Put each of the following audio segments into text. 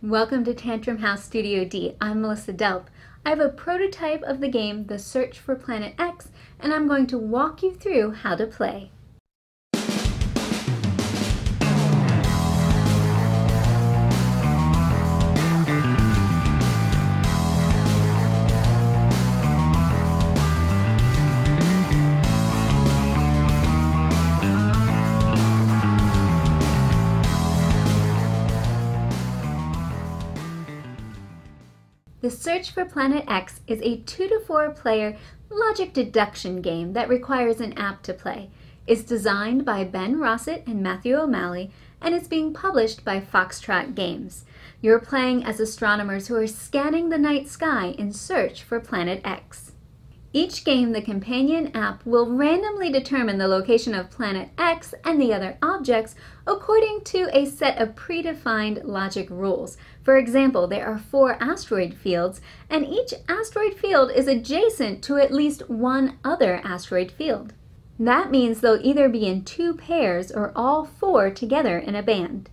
Welcome to Tantrum House Studio D. I'm Melissa Delp. I have a prototype of the game The Search for Planet X, and I'm going to walk you through how to play. The Search for Planet X is a 2 to 4 player logic deduction game that requires an app to play. It's designed by Ben Rosset and Matthew O'Malley and is being published by Foxtrot Games. You're playing as astronomers who are scanning the night sky in search for Planet X. Each game, the companion app will randomly determine the location of planet X and the other objects according to a set of predefined logic rules. For example, there are four asteroid fields, and each asteroid field is adjacent to at least one other asteroid field. That means they'll either be in two pairs or all four together in a band.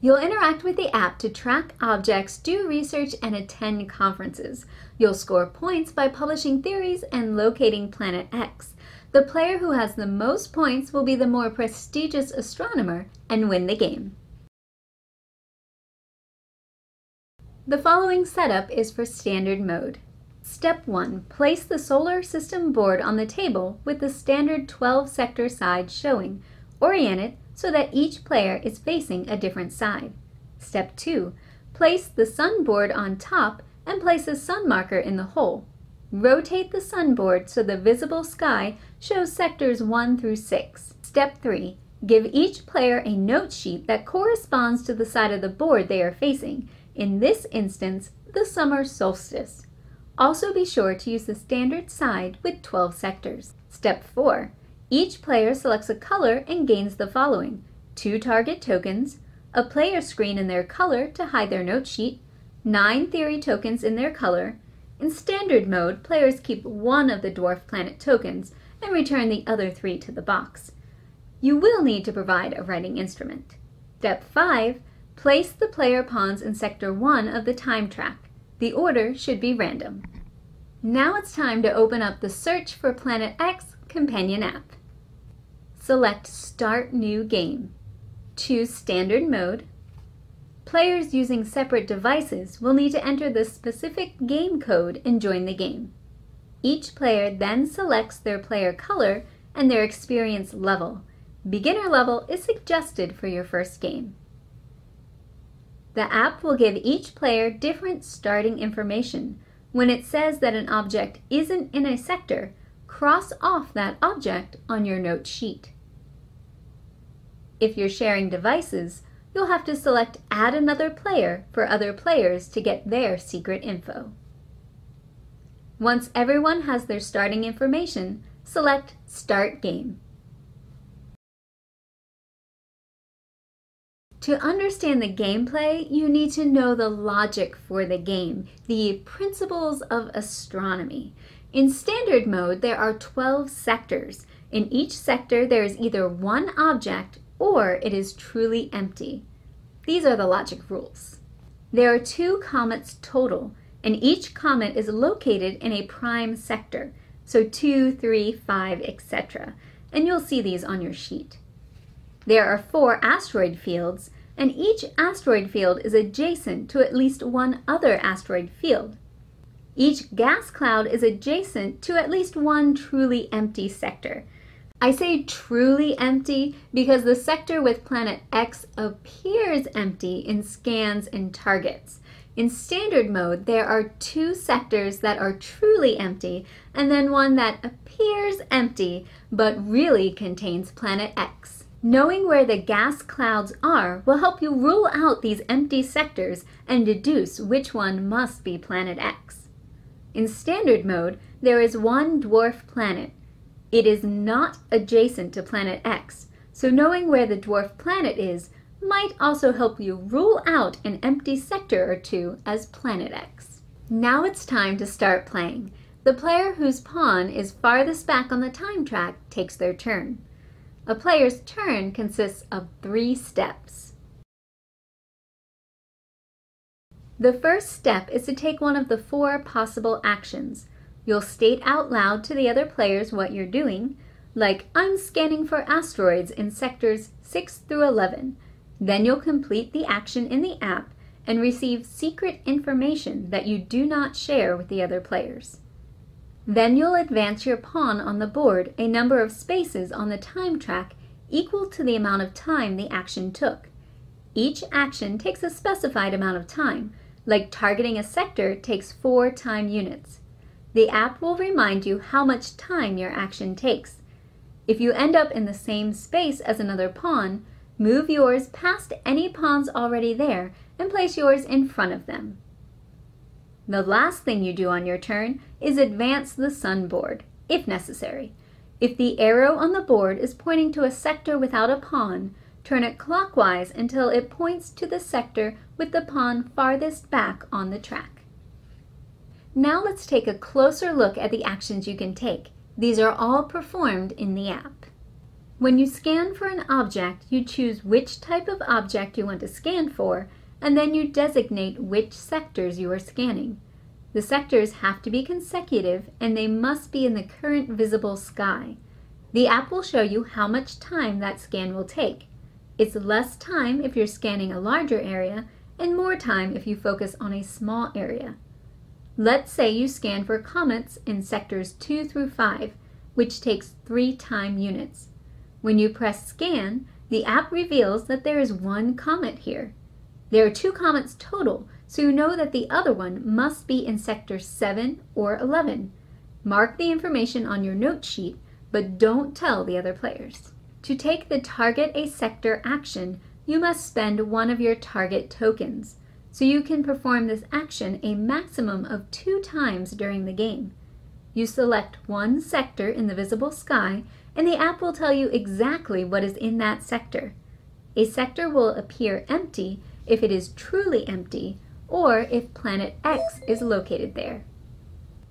You'll interact with the app to track objects, do research, and attend conferences. You'll score points by publishing theories and locating Planet X. The player who has the most points will be the more prestigious astronomer and win the game. The following setup is for standard mode. Step 1. Place the solar system board on the table with the standard 12 sector side showing. Orient it so that each player is facing a different side. Step 2. Place the sun board on top and place a sun marker in the hole. Rotate the sun board so the visible sky shows sectors 1 through 6. Step 3. Give each player a note sheet that corresponds to the side of the board they are facing, in this instance, the summer solstice. Also be sure to use the standard side with 12 sectors. Step 4. Each player selects a color and gains the following. Two target tokens, a player screen in their color to hide their note sheet, nine theory tokens in their color. In standard mode, players keep one of the dwarf planet tokens and return the other three to the box. You will need to provide a writing instrument. Step 5. Place the player pawns in sector 1 of the time track. The order should be random. Now it's time to open up the Search for Planet X companion app. Select Start New Game. Choose Standard Mode. Players using separate devices will need to enter the specific game code and join the game. Each player then selects their player color and their experience level. Beginner level is suggested for your first game. The app will give each player different starting information. When it says that an object isn't in a sector, cross off that object on your note sheet. If you're sharing devices, you'll have to select Add another player for other players to get their secret info. Once everyone has their starting information, select Start Game. To understand the gameplay, you need to know the logic for the game, the principles of astronomy. In standard mode, there are 12 sectors. In each sector, there is either one object or it is truly empty. These are the logic rules. There are two comets total, and each comet is located in a prime sector, so 2, 3, 5, etc. And you'll see these on your sheet. There are four asteroid fields, and each asteroid field is adjacent to at least one other asteroid field. Each gas cloud is adjacent to at least one truly empty sector, I say truly empty because the sector with planet X appears empty in scans and targets. In standard mode, there are two sectors that are truly empty and then one that appears empty but really contains planet X. Knowing where the gas clouds are will help you rule out these empty sectors and deduce which one must be planet X. In standard mode, there is one dwarf planet, it is not adjacent to planet X, so knowing where the dwarf planet is might also help you rule out an empty sector or two as planet X. Now it's time to start playing. The player whose pawn is farthest back on the time track takes their turn. A player's turn consists of three steps. The first step is to take one of the four possible actions. You'll state out loud to the other players what you're doing, like I'm scanning for asteroids in sectors 6 through 11. Then you'll complete the action in the app and receive secret information that you do not share with the other players. Then you'll advance your pawn on the board a number of spaces on the time track equal to the amount of time the action took. Each action takes a specified amount of time, like targeting a sector takes four time units. The app will remind you how much time your action takes. If you end up in the same space as another pawn, move yours past any pawns already there and place yours in front of them. The last thing you do on your turn is advance the sun board, if necessary. If the arrow on the board is pointing to a sector without a pawn, turn it clockwise until it points to the sector with the pawn farthest back on the track. Now let's take a closer look at the actions you can take. These are all performed in the app. When you scan for an object, you choose which type of object you want to scan for and then you designate which sectors you are scanning. The sectors have to be consecutive and they must be in the current visible sky. The app will show you how much time that scan will take. It's less time if you're scanning a larger area and more time if you focus on a small area. Let's say you scan for comets in sectors 2 through 5, which takes 3 time units. When you press scan, the app reveals that there is one comet here. There are two comets total, so you know that the other one must be in sector 7 or 11. Mark the information on your note sheet, but don't tell the other players. To take the target a sector action, you must spend one of your target tokens, so you can perform this action a maximum of two times during the game. You select one sector in the visible sky, and the app will tell you exactly what is in that sector. A sector will appear empty if it is truly empty, or if planet X is located there.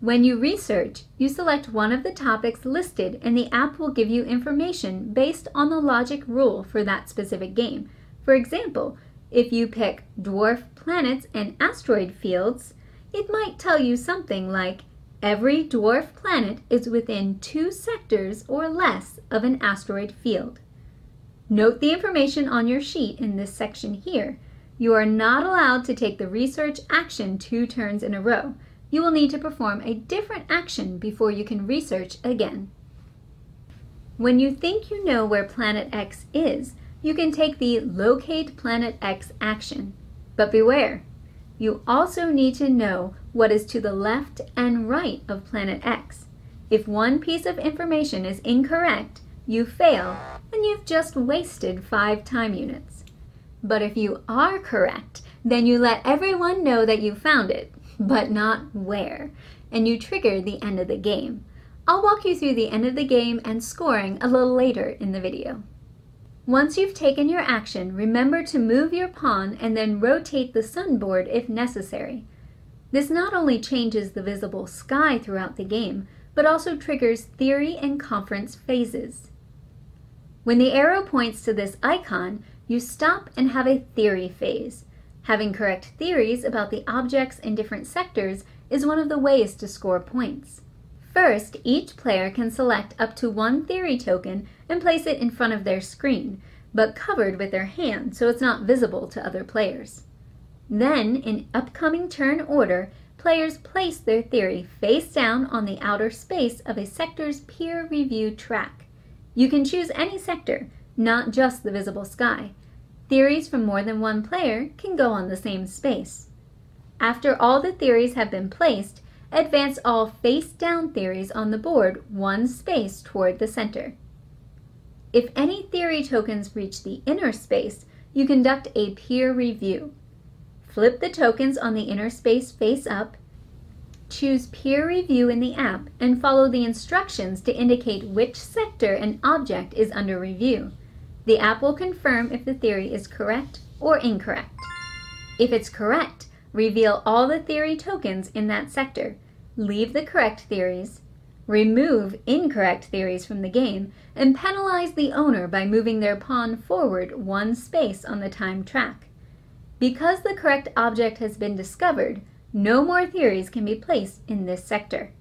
When you research, you select one of the topics listed and the app will give you information based on the logic rule for that specific game. For example, if you pick dwarf planets and asteroid fields, it might tell you something like every dwarf planet is within two sectors or less of an asteroid field. Note the information on your sheet in this section here. You are not allowed to take the research action two turns in a row. You will need to perform a different action before you can research again. When you think you know where Planet X is, you can take the Locate Planet X action. But beware, you also need to know what is to the left and right of Planet X. If one piece of information is incorrect, you fail, and you've just wasted five time units. But if you are correct, then you let everyone know that you found it, but not where, and you trigger the end of the game. I'll walk you through the end of the game and scoring a little later in the video. Once you've taken your action, remember to move your pawn and then rotate the sunboard if necessary. This not only changes the visible sky throughout the game, but also triggers theory and conference phases. When the arrow points to this icon, you stop and have a theory phase. Having correct theories about the objects in different sectors is one of the ways to score points. First, each player can select up to one theory token and place it in front of their screen, but covered with their hand so it's not visible to other players. Then, in upcoming turn order, players place their theory face down on the outer space of a sector's peer review track. You can choose any sector, not just the visible sky. Theories from more than one player can go on the same space. After all the theories have been placed, advance all face-down theories on the board one space toward the center. If any theory tokens reach the inner space, you conduct a peer review. Flip the tokens on the inner space face up, choose Peer Review in the app, and follow the instructions to indicate which sector and object is under review. The app will confirm if the theory is correct or incorrect. If it's correct, reveal all the theory tokens in that sector, leave the correct theories, remove incorrect theories from the game, and penalize the owner by moving their pawn forward one space on the time track. Because the correct object has been discovered, no more theories can be placed in this sector.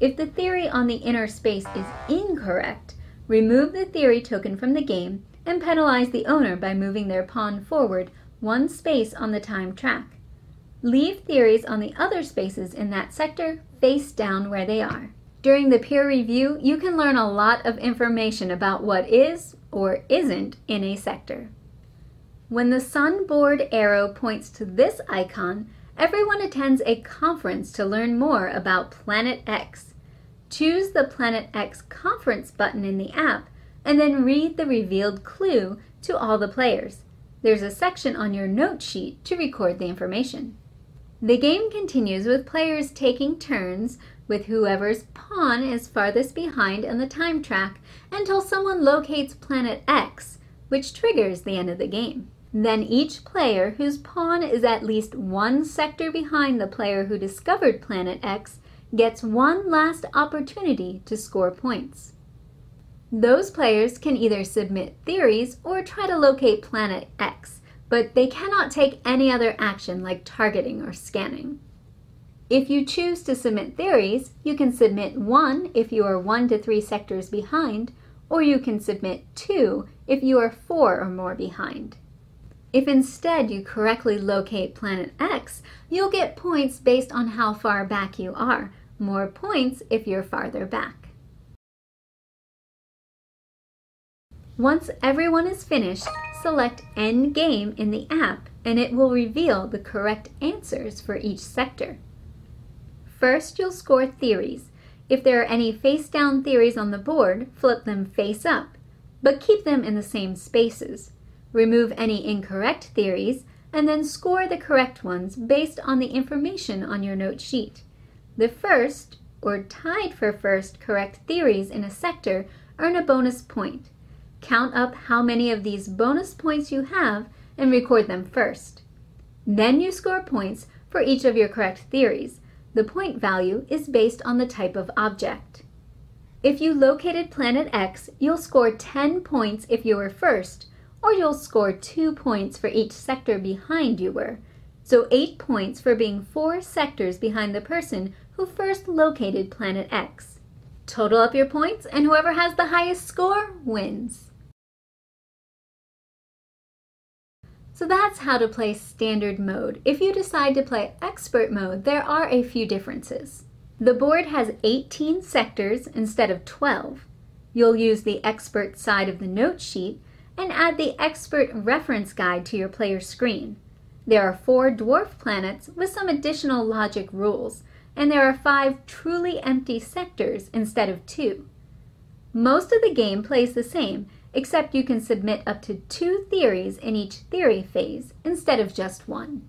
If the theory on the inner space is incorrect, remove the theory token from the game and penalize the owner by moving their pawn forward one space on the time track. Leave theories on the other spaces in that sector face down where they are. During the peer review, you can learn a lot of information about what is or isn't in a sector. When the sun board arrow points to this icon, everyone attends a conference to learn more about Planet X. Choose the Planet X conference button in the app and then read the revealed clue to all the players. There's a section on your note sheet to record the information. The game continues with players taking turns with whoever's pawn is farthest behind on the time track until someone locates planet X, which triggers the end of the game. Then each player whose pawn is at least one sector behind the player who discovered planet X gets one last opportunity to score points. Those players can either submit theories or try to locate planet X, but they cannot take any other action like targeting or scanning. If you choose to submit theories, you can submit one if you are one to three sectors behind, or you can submit two if you are four or more behind. If instead you correctly locate planet X, you'll get points based on how far back you are, more points if you're farther back. Once everyone is finished, select End Game in the app and it will reveal the correct answers for each sector. First, you'll score theories. If there are any face-down theories on the board, flip them face up, but keep them in the same spaces. Remove any incorrect theories, and then score the correct ones based on the information on your note sheet. The first, or tied for first, correct theories in a sector earn a bonus point. Count up how many of these bonus points you have and record them first. Then you score points for each of your correct theories, the point value is based on the type of object. If you located planet X, you'll score 10 points if you were first, or you'll score 2 points for each sector behind you were, so 8 points for being 4 sectors behind the person who first located planet X. Total up your points, and whoever has the highest score wins. So that's how to play standard mode. If you decide to play expert mode, there are a few differences. The board has 18 sectors instead of 12. You'll use the expert side of the note sheet and add the expert reference guide to your player screen. There are four dwarf planets with some additional logic rules, and there are five truly empty sectors instead of two. Most of the game plays the same, except you can submit up to two theories in each theory phase instead of just one.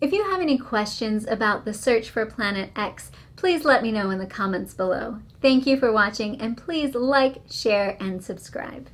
If you have any questions about the search for Planet X, please let me know in the comments below. Thank you for watching and please like, share, and subscribe.